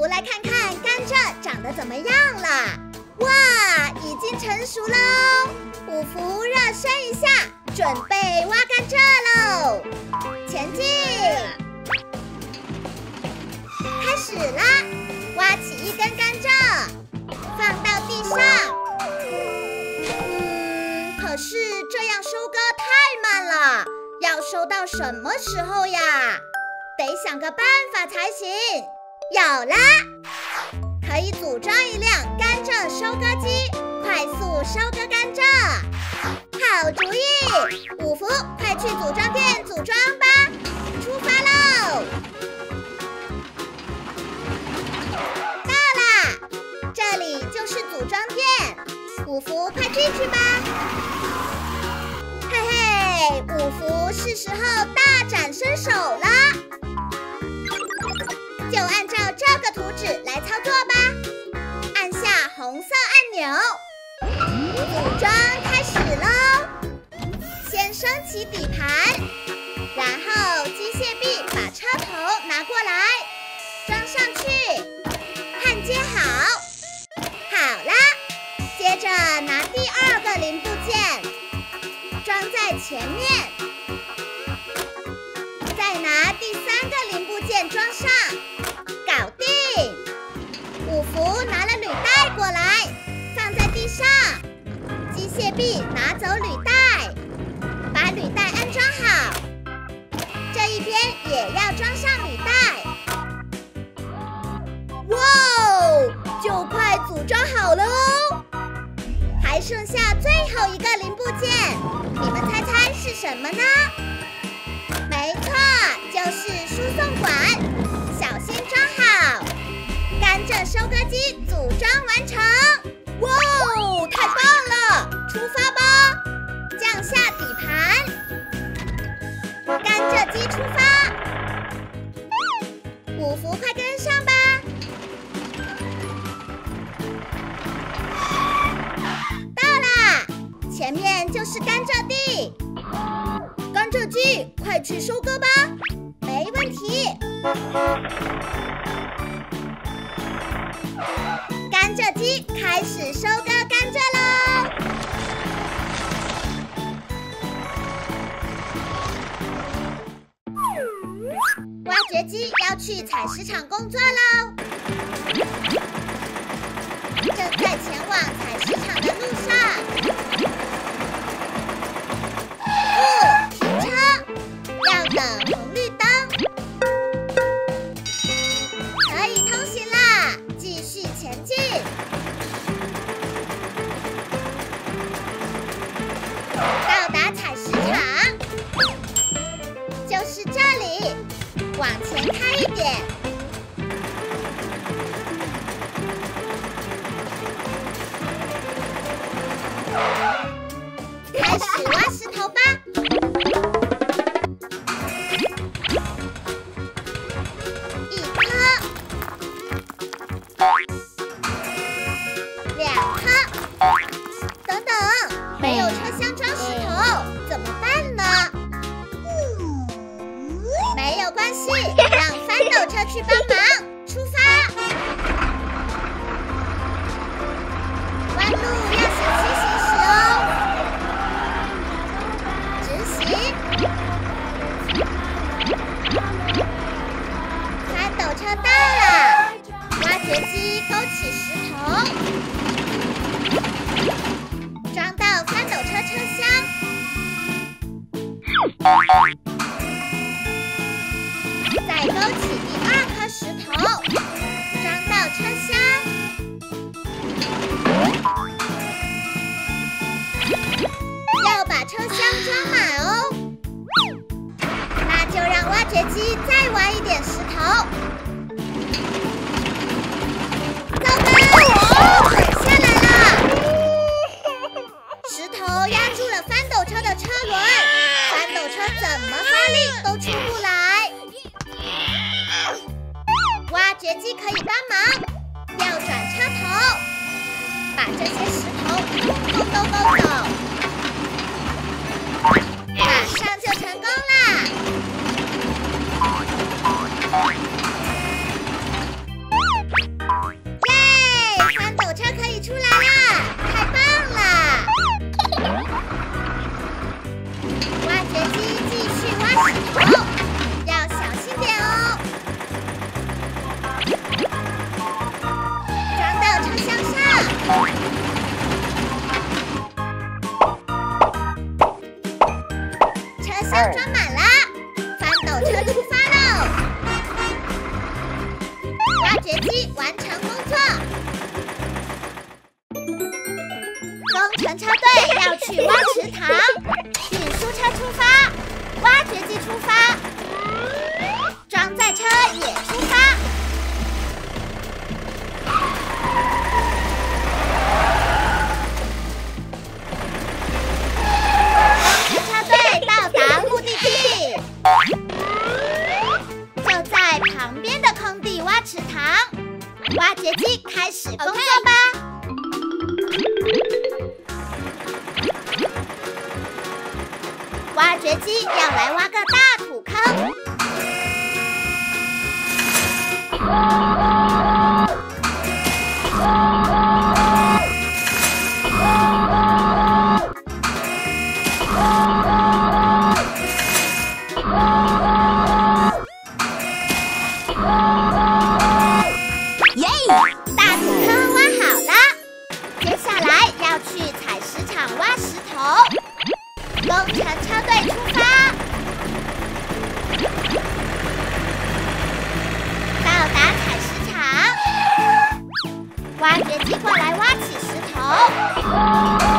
福来看看甘蔗长得怎么样了？哇，已经成熟喽！五福热身一下，准备挖甘蔗喽！前进，开始啦！挖起一根甘蔗，放到地上。嗯，可是这样收割太慢了，要收到什么时候呀？得想个办法才行。有啦，可以组装一辆甘蔗收割机，快速收割甘蔗。好主意，五福，快去组装店组装吧！出发喽！到啦，这里就是组装店，五福，快进去吧！嘿嘿，五福，是时候大展组装开始喽。先升起底盘，然后机械臂把车头拿过来，装上去，焊接好，好啦。接着拿第二个零部件装在前面，臂拿走履带，把履带安装好。这一边也要装上履带。哇哦，就快组装好了哦！还剩下最后一个零部件，你们猜猜是什么呢？没错，就是输送管。小心装好，甘蔗收割机甘蔗地，Manu! 把这些石头通通都勾走，挖掘机过来挖起石头。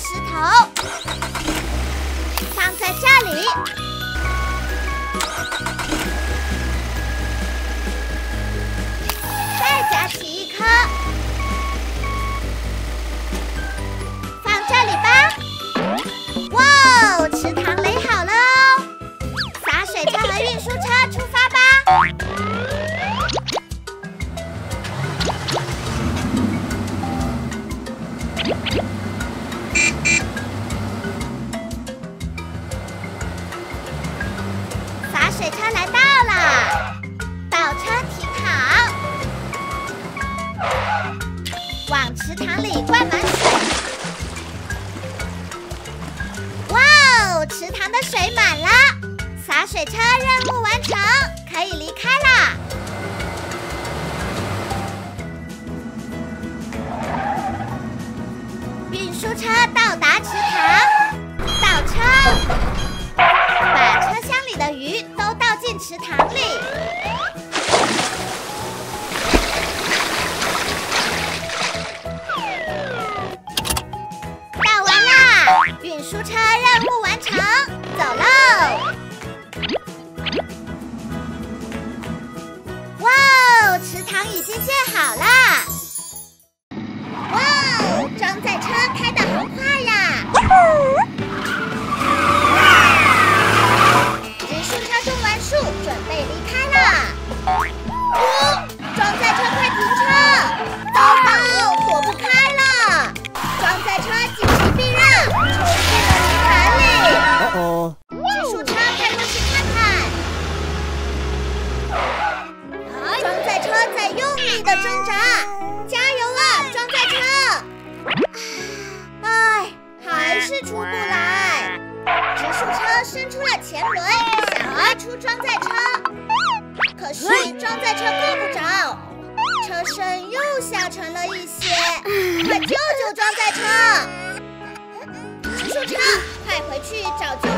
石头放在这里。再夹起一颗车到达池塘。倒车。把车厢里的鱼都倒进池塘里。去找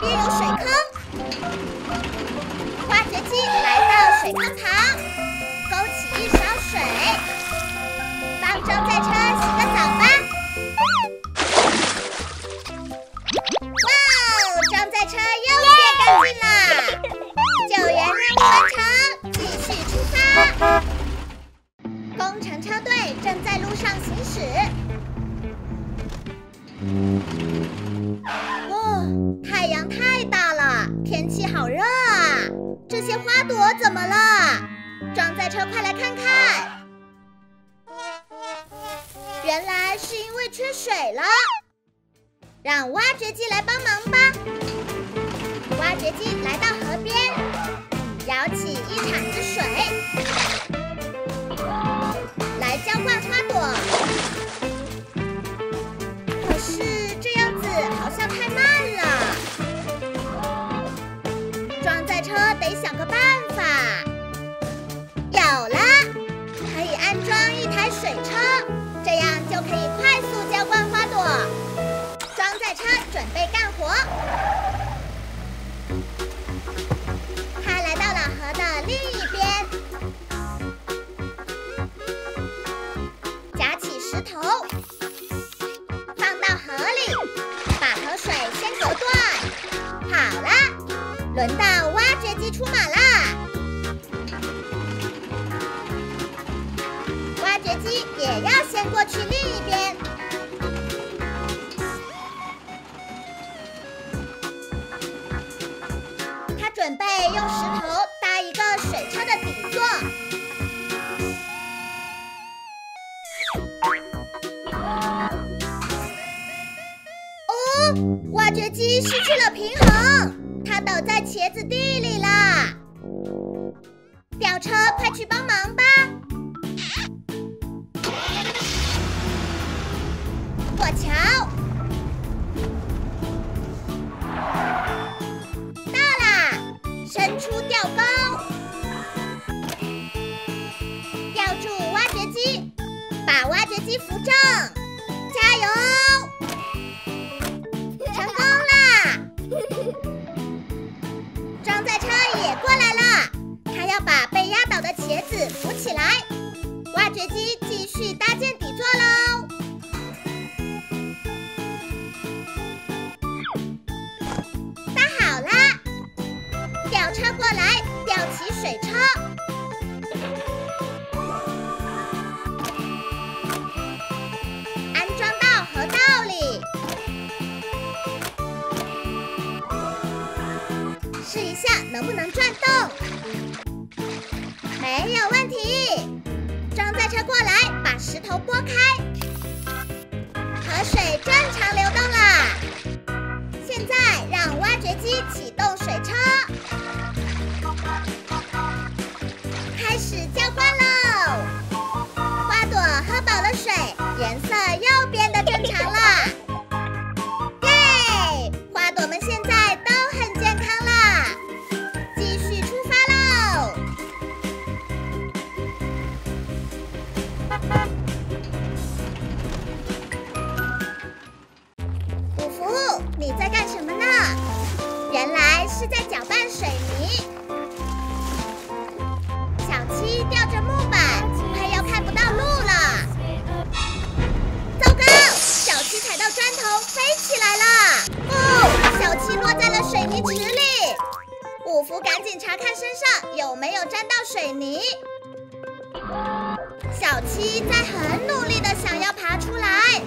边有水坑，挖掘机来到水坑旁。挖掘机来帮忙吧。挖掘机来到河边舀起一铲子水来浇灌花朵。可是这样子好像挖掘机失去了平衡它倒在茄子地里了。吊车快去帮忙吧。过桥。到啦伸出吊钩。吊住挖掘机把挖掘机扶正。鞋子浮起来挖掘机继续搭建底座喽。搭好啦吊车过来吊起水车。福赶紧查看身上有没有沾到水泥。小七在很努力的想要爬出来，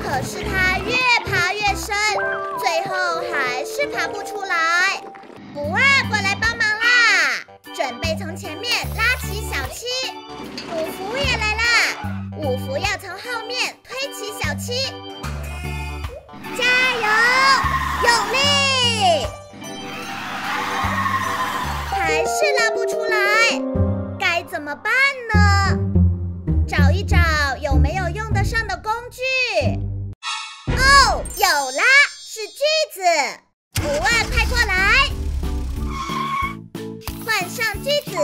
可是他越爬越深，最后还是爬不出来。不二过来帮忙啦，准备从前面拉起小七。五福也来啦，五福要从后面推起小七。加油，用力！还是拉不出来，该怎么办呢？找一找有没有用得上的工具。哦，有啦，是锯子。五万，快过来，换上锯子，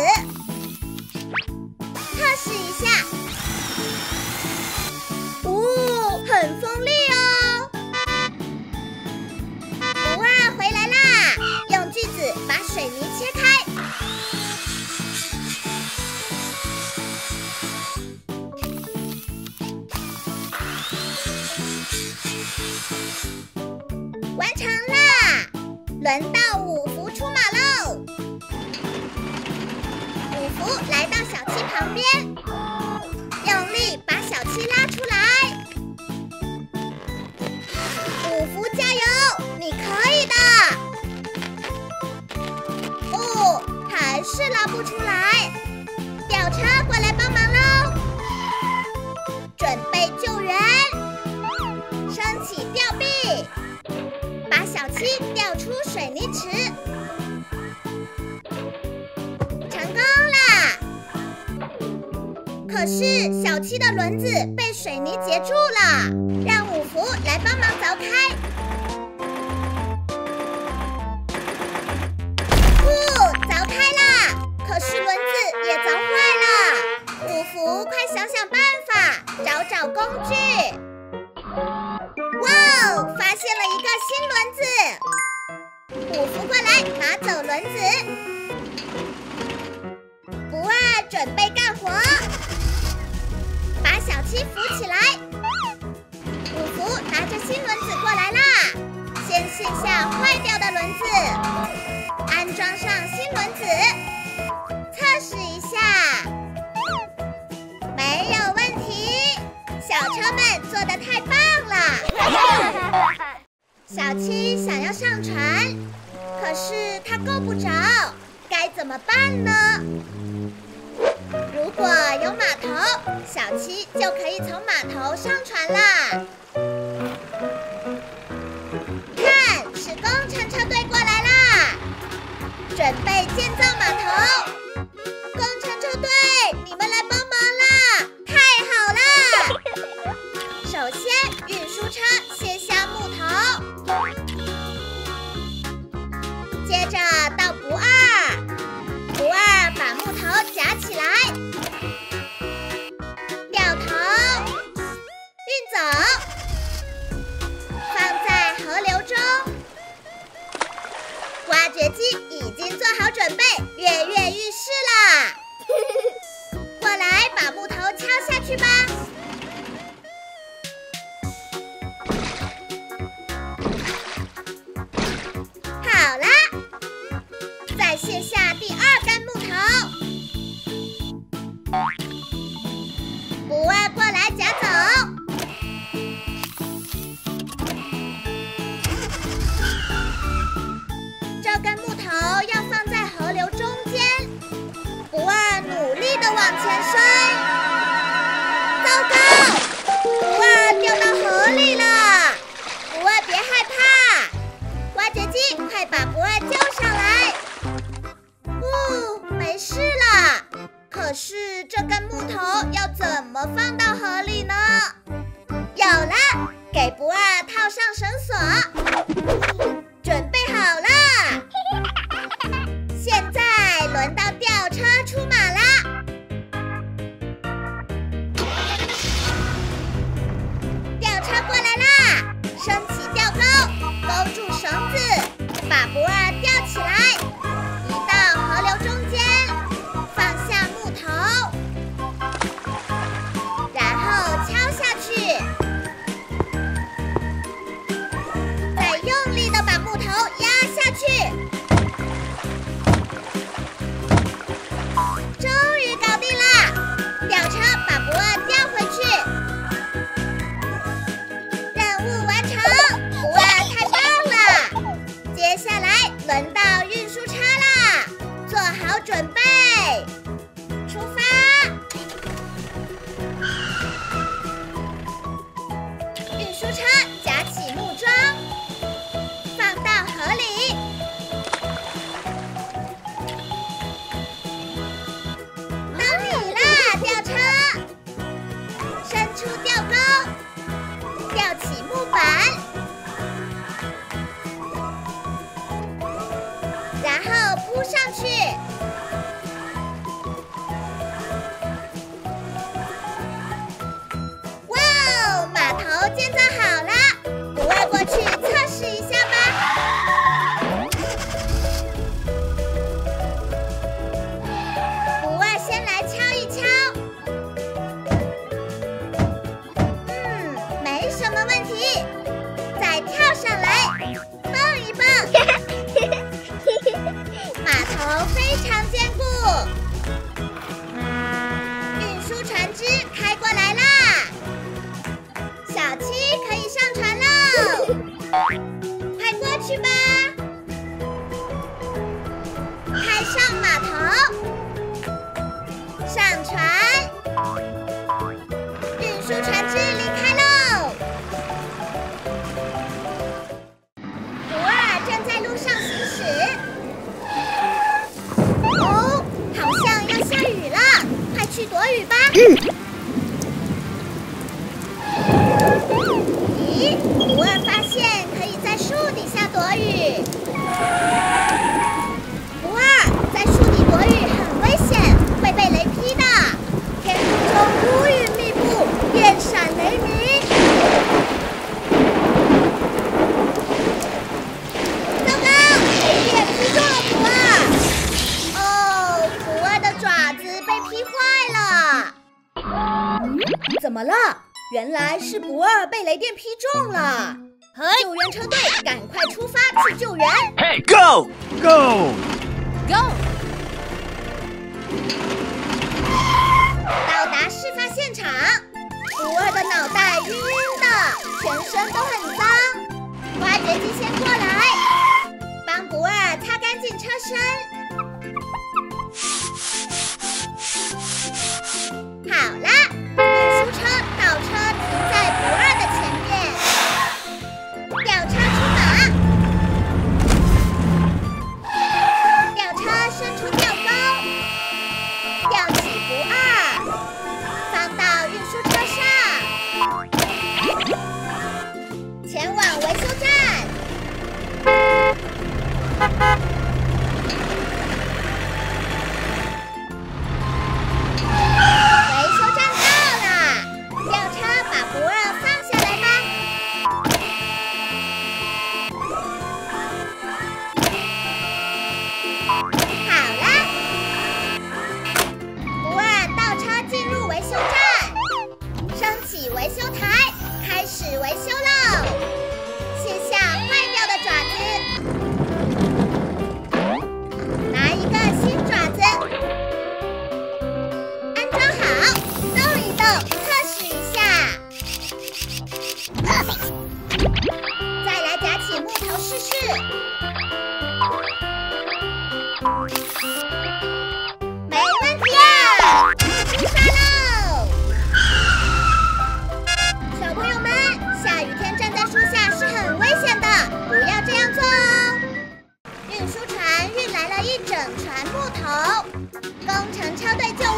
可是小七的轮子被水泥截住了，让五福来帮忙凿开。不，凿开啦！可是轮子也凿坏了。五福，快想想办法，找找工具。哇哦！发现了一个新轮子，五福过来拿走轮子。不二准备干活，把小七扶起来。五福拿着新轮子过来啦，先卸下坏掉的轮子，安装上新轮子，测试一下，没有问题。小车们做的太棒了！小七想要上船，可是他够不着，该怎么办呢？如果有码头，小七就可以从码头上船啦。看，是工程车队过来啦，准备建造码头。卸下第木板身都很脏。挖掘机先过来。帮不二擦干净车身。维修站升起维修台开始维修喽。卸下坏掉的爪子。拿一个新爪子。安装好动一动测试一下。再来夹起木头试试。长超队救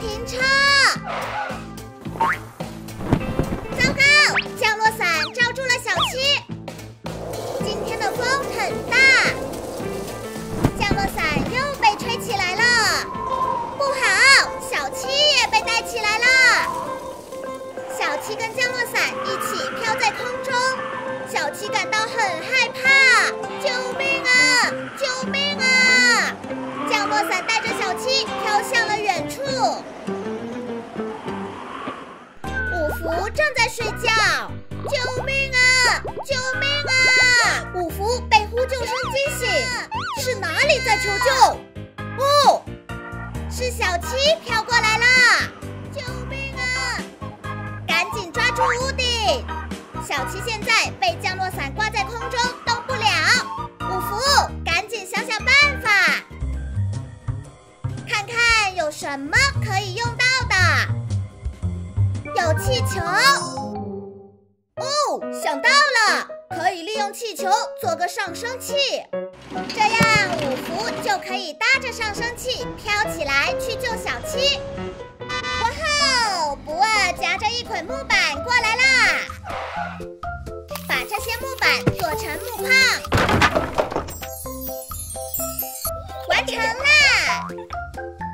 停车！糟糕，降落伞罩住了小七。今天的风很大，降落伞又被吹起来了。不好，小七也被带起来了。小七跟降落伞一起飘在空中，小七感到很害怕。救命啊！救命！降落伞带着小七飘向了远处。五福正在睡觉，救命啊！救命啊！五福被呼救声惊醒，是哪里在求救？哦，是小七飘过来了！救命啊！赶紧抓住屋顶！小七现在被降落伞挂在空中，动不了。五福，看看有什么可以用到的。有气球。哦，想到了，可以利用气球做个上升器，这样五福就可以搭着上升器飘起来去救小七。哇吼！不二夹着一捆木板过来啦，把这些木板做成木框，完成啦！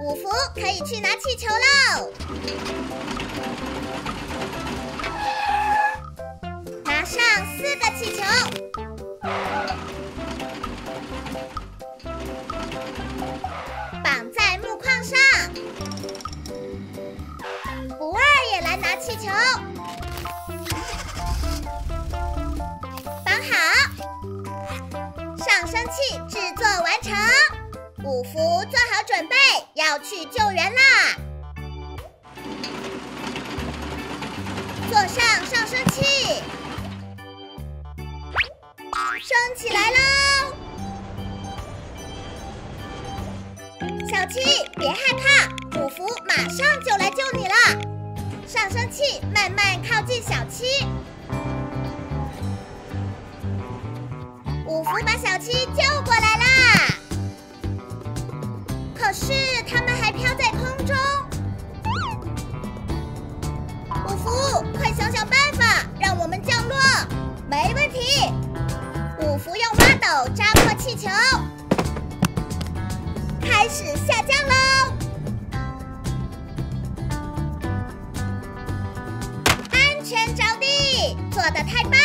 五福可以去拿气球喽。拿上四个气球，绑在木框上。不二也来拿气球，绑好，上升器制作完成。五福做好准备，要去救援啦！坐上上升器。升起来喽！小七，别害怕，五福马上就来救你了。上升器慢慢靠近小七，五福把小七救过来啦。是他们还飘在空中，五福，快想想办法，让我们降落。没问题。五福用挖斗扎破气球，开始下降喽！安全着地，做的太棒